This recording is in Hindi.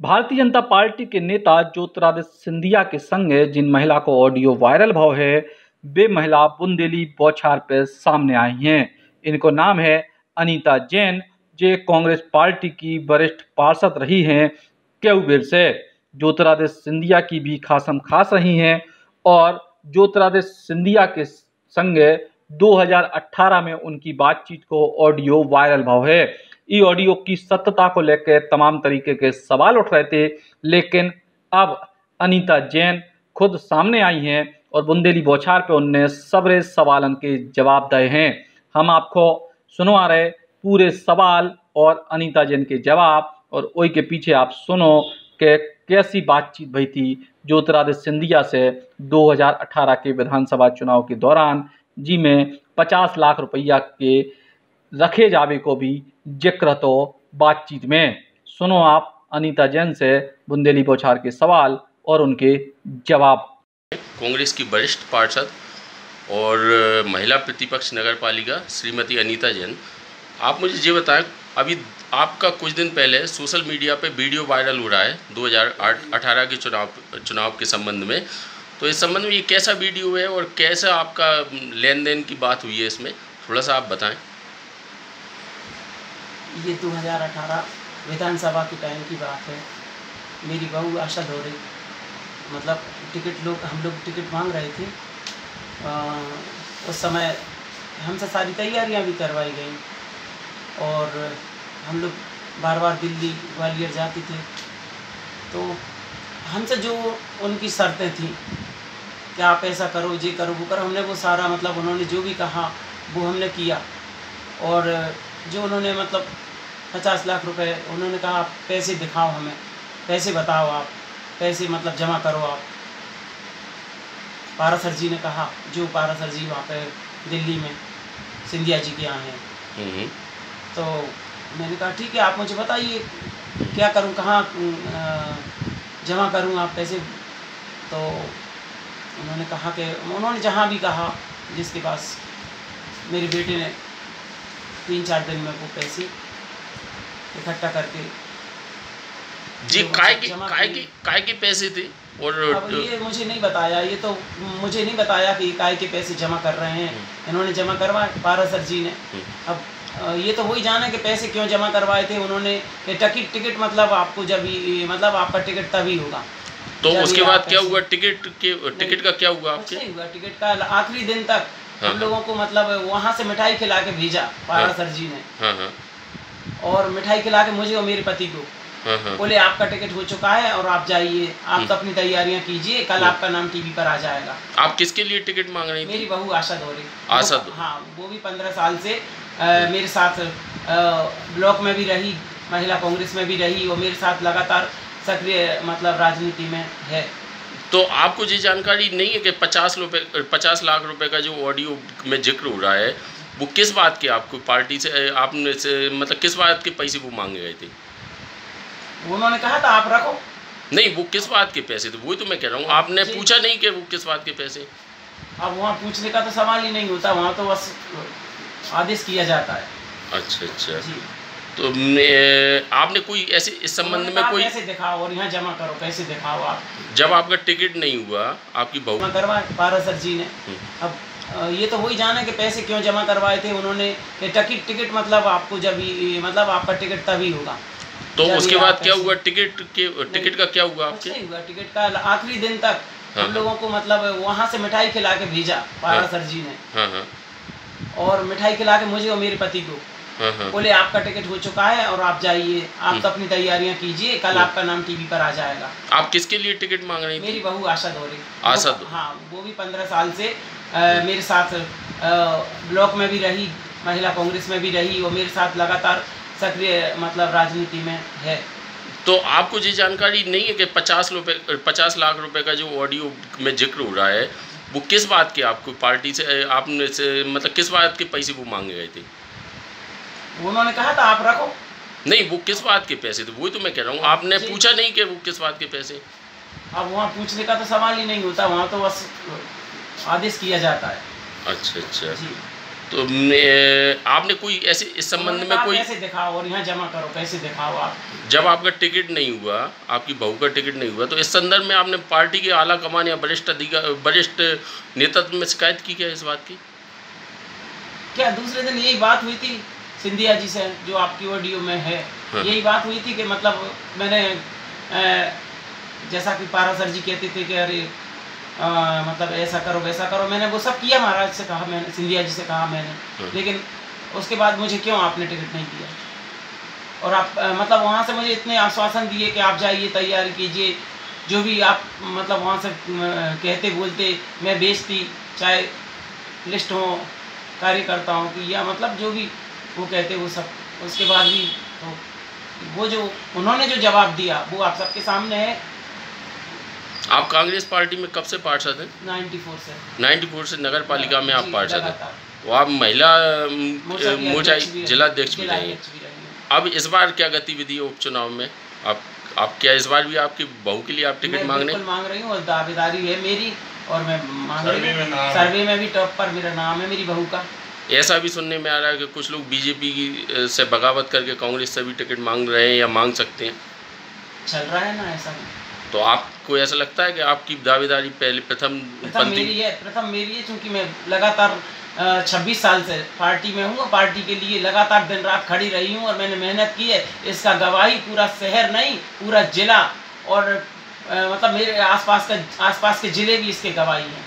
भारतीय जनता पार्टी के नेता ज्योतिरादित्य सिंधिया के संग जिन महिला को ऑडियो वायरल भाव है, वे महिला बुंदेली बौछार पर सामने आई हैं। इनको नाम है अनीता जैन, जे कांग्रेस पार्टी की वरिष्ठ पार्षद रही हैं केऊबेर से। ज्योतिरादित्य सिंधिया की भी खासम खास रही हैं और ज्योतिरादित्य सिंधिया के संग 2018 में उनकी बातचीत को ऑडियो वायरल भाव है। ई ऑडियो की सत्यता को लेकर तमाम तरीके के सवाल उठ रहे थे, लेकिन अब अनीता जैन खुद सामने आई हैं और बुंदेली बौछार पे उनने सबरे सवालन के जवाब दिए हैं। हम आपको सुनवा रहे पूरे सवाल और अनीता जैन के जवाब और वही के पीछे आप सुनो कि कैसी बातचीत भई थी ज्योतिरादित्य सिंधिया से 2018 के विधानसभा चुनाव के दौरान, जी में 50 लाख रुपया के रखे जावे को भी ज़िक्र तो बातचीत में। सुनो आप अनीता जैन से बुंदेली बौछार के सवाल और उनके जवाब। कांग्रेस की वरिष्ठ पार्षद और महिला प्रतिपक्ष नगर पालिका श्रीमती अनीता जैन, आप मुझे ये बताएँ, अभी आपका कुछ दिन पहले सोशल मीडिया पे वीडियो वायरल हो रहा है 2018 के चुनाव चुनाव के संबंध में। तो इस संबंध में ये कैसा वीडियो है और कैसा आपका लेन देन की बात हुई है इसमें? थोड़ा सा आप बताएँ। ये 2018 विधानसभा के टाइम की बात है। मेरी बहू आशा धोरे मतलब टिकट लोग हम लोग टिकट मांग रहे थे। आ, उस समय हमसे सारी तैयारियाँ भी करवाई गई और हम लोग बार बार दिल्ली ग्वालियर जाते थे। तो हमसे जो उनकी शर्तें थी कि आप ऐसा करो ये करो वो करो हमने वो सारा मतलब उन्होंने जो भी कहा वो हमने किया। और जो उन्होंने मतलब पचास लाख रुपए। उन्होंने कहा आप पैसे दिखाओ हमें। पैसे बताओ आप। पैसे मतलब जमा करो आप। पारा जी ने कहा जो पारा जी वहाँ पे दिल्ली में सिंधिया जी के यहाँ हैं। तो मैंने कहा ठीक है आप मुझे बताइए क्या करूँ कहाँ जमा करूँ आप पैसे? तो उन्होंने कहा कि उन्होंने जहाँ भी कहा जिसके पास मेरे बेटे ने तीन चार दिन में वो पैसे इकट्ठा करके। जी काय की काय की काय के पैसे थे? और अब ये मुझे नहीं बताया ये तो मुझे नहीं बताया कि काय के पैसे जमा कर रहे हैं। हम्म। इन्होंने जमा करवाए पारा सर जी ने। हम्म। अब ये तो वही जाना कि पैसे क्यों जमा करवाए थे उन्होंने टिकट टिकट मतलब आपको जब मतलब आपका टिकट तभी होगा। तो उसके बाद क्या हुआ? टिकट के टिकट का क्या हुआ आपके? नहीं हुआ टिकट का आखिरी दिन तक हाँ, हम लोगों को मतलब वहाँ से मिठाई खिला के भेजा पारा हाँ। सर जी ने। हाँ हाँ। और मिठाई खिला के मुझे और मेरे पति को। हाँ हाँ बोले आपका टिकट हो चुका है और आप जाइए। आप तो अपनी तैयारियाँ कीजिए कल आपका नाम टीवी पर आ जाएगा। आप किसके लिए टिकट मांग रही थी? मेरी बहू आशा धोरे आशा वो- हाँ वो भी पंद्रह साल से अ, मेरे साथ ब्लॉक में भी रही महिला कांग्रेस में भी रही और मेरे साथ लगातार सक्रिय मतलब राजनीति में है। तो आपको ये जानकारी नहीं है कि पचास रुपए पचास लाख रुपए का जो ऑडियो में ज़िक्र हो रहा है वो किस बात के आपको पार्टी से आपने से मतलब किस बात के पैसे वो मांगे गए थे? उन्होंने कहा था आप रखो। नहीं वो किस बात के पैसे थे? वही तो मैं कह रहा हूँ आपने पूछा नहीं कि वो किस बात के पैसे? अब वहाँ पूछने का तो सवाल ही नहीं होता वहाँ तो बस आदेश किया जाता है। अच्छा अच्छा। जी। तो आपने कोई ऐसे इस संबंध में कोई पैसे दिखाओ और यहाँ जमा करो पैसे दिखाओ आप? जब आपका टिकट नहीं हुआ आपकी बहू जमा पारा सर जी ने। हम्म। अब ये तो वही जाना कि पैसे क्यों जमा करवाए थे? उन्होंने टिकट टिकट मतलब आपको जब मतलब आपका टिकट तभी होगा। तो उसके बाद क्या हुआ? टिकट के टिकट का क्या हुआ आपके? नहीं हुआ टिकट का आखिरी दिन तक हाँ, हम लोगों को मतलब वहाँ से मिठाई खिला के भेजा पारा हाँ। सर जी ने। हाँ हाँ। और मिठाई खिला के मुझे और मेरे पति को। हाँ हाँ। बोले आपका टिकट हो चुका है और आप जाइए। आप तो अपनी तैयारियाँ कीजिए कल आपका नाम टीवी पर आ जाएगा। आप किसके लिए टिकट मांग रही मेरी बहू आशा धोरे आशा हाँ वो भी पंद्रह साल से मेरे साथ ब्लॉक में भी रही महिला कांग्रेस में भी रही और मेरे साथ लगातार सक्रिय मतलब राजनीति में है। तो आपको ये जानकारी नहीं है कि पचास रुपए पचास लाख रुपए का जो ऑडियो में ज़िक्र हो रहा है वो किस बात के आपको पार्टी से आपने से मतलब किस बात के पैसे वो मांगे गए थे? उन्होंने कहा था आप रखो। नहीं वो किस बात के पैसे थे? वही तो मैं कह रहा हूँ आपने पूछा नहीं कि वो किस बात के पैसे? अब वहाँ पूछने का तो सवाल ही नहीं होता वहाँ तो बस आदेश किया जाता है। अच्छा अच्छा। जी। तो आपने कोई ऐसे इस संबंध में कोई पैसे दिखाओ और यहाँ जमा करो पैसे दिखाओ आप? जब आपका टिकट नहीं हुआ आपकी बहू का टिकट नहीं हुआ तो इस संदर्भ में आपने पार्टी के आला कमान या वरिष्ठ अधिकार वरिष्ठ नेतृत्व में शिकायत की क्या इस बात की? क्या दूसरे दिन यही बात हुई थी सिंधिया जी से जो आपकी ऑडियो में है? हाँ। यही बात हुई थी कि मतलब मैंने जैसा कि पारा सर जी कहते थे कि अरे अ, मतलब ऐसा करो वैसा करो। मैंने वो सब किया महाराज से कहा मैंने सिंधिया जी से कहा मैंने। हाँ। लेकिन उसके बाद मुझे क्यों आपने टिकट नहीं दिया? और आप अ, मतलब वहाँ से मुझे इतने आश्वासन दिए कि आप जाइए तैयारी कीजिए। जो भी आप मतलब वहाँ से कहते बोलते मैं बेचती चाहे लिस्ट हो कार्यकर्ता हूँ कि या मतलब जो भी वो कहते वो सब। उसके बाद भी तो वो जो उन्होंने जो जवाब दिया वो आप सबके सामने है। आप कांग्रेस पार्टी में कब से पार्षद हैं? 94 से। 94 से नगर पालिका में आप पार्षद हैं। तो आप महिला मोर्चा मोर्चा अध्यक्ष भी रही- जिलाध्यक्ष भी रही हैं जिलाध्यक्ष भी रही हैं। अब इस बार क्या गतिविधि है उपचुनाव में? आप आप क्या इस बार भी आपकी बहू के लिए आप टिकट मांगने? बिल्कुल मांग रही हूँ और दावेदारी है मेरी और मैं मांग रही हूँ। सर्वे में भी टॉप पर मेरा नाम है मेरी बहू का। ऐसा भी सुनने में आ रहा है कि कुछ लोग बीजेपी की से बगावत करके कांग्रेस से भी टिकट मांग रहे हैं या मांग सकते हैं। चल रहा है ना ऐसा? तो आपको ऐसा लगता है कि आपकी दावेदारी पहले प्रथम प्रथम मेरी है प्रथम मेरी है क्योंकि मैं लगातार छब्बीस साल से पार्टी में हूँ पार्टी के लिए लगातार दिन रात खड़ी रही हूँ और मैंने मेहनत की है। इसका गवाही पूरा शहर नहीं पूरा जिला और आ, मतलब मेरे आसपास का आसपास के ज़िले भी इसके गवाही हैं।